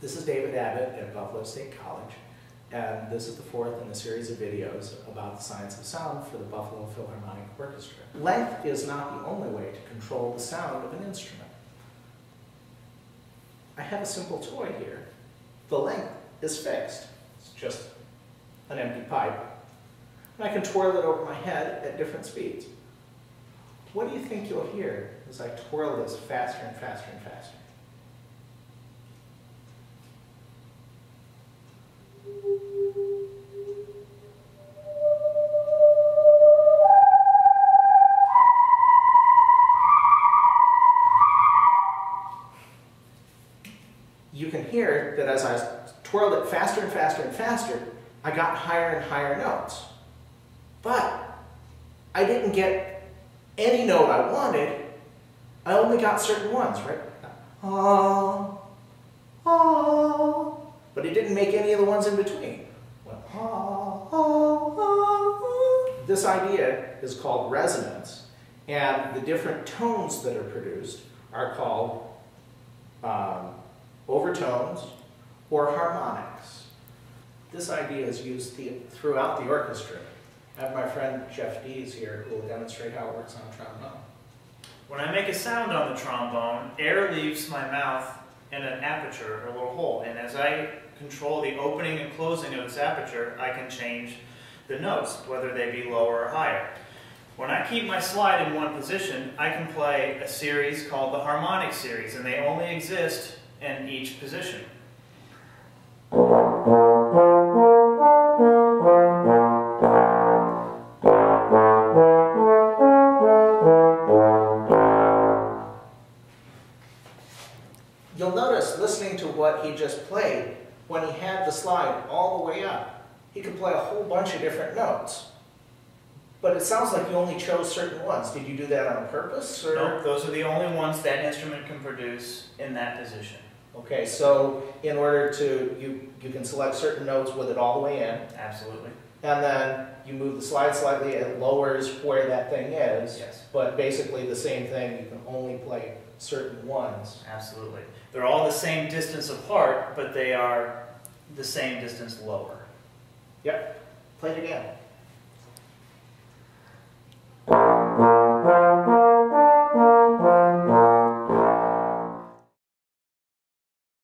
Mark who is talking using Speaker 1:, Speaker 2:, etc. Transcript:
Speaker 1: This is David Abbott at Buffalo State College, and this is the fourth in a series of videos about the science of sound for the Buffalo Philharmonic Orchestra. Length is not the only way to control the sound of an instrument. I have a simple toy here. The length is fixed. It's just an empty pipe. And I can twirl it over my head at different speeds. What do you think you'll hear as I twirl this faster and faster and faster? You can hear that as I twirled it faster and faster and faster, I got higher and higher notes. But I didn't get any note I wanted. I only got certain ones, right? Ah, ah. But it didn't make any of the ones in between. Ah, ah, ah. This idea is called resonance, and the different tones that are produced are called um, overtones, or harmonics. This idea is used the, throughout the orchestra. I have my friend Jeff Dee's here who will demonstrate how it works on trombone.
Speaker 2: When I make a sound on the trombone, air leaves my mouth in an aperture, a little hole, and as I control the opening and closing of this aperture, I can change the notes, whether they be lower or higher. When I keep my slide in one position, I can play a series called the harmonic series, and they only exist in each position.
Speaker 1: You'll notice, listening to what he just played, when he had the slide all the way up, he could play a whole bunch of different notes. But it sounds like you only chose certain ones. Did you do that on purpose? Or?
Speaker 2: Nope, those are the only ones that instrument can produce in that position.
Speaker 1: Okay, so in order to, you, you can select certain notes with it all the way in,
Speaker 2: Absolutely.
Speaker 1: and then you move the slide slightly, it lowers where that thing is.
Speaker 2: Yes.
Speaker 1: But basically the same thing, you can only play certain ones.
Speaker 2: Absolutely. They're all the same distance apart, but they are the same distance lower.
Speaker 1: Yep, play it again.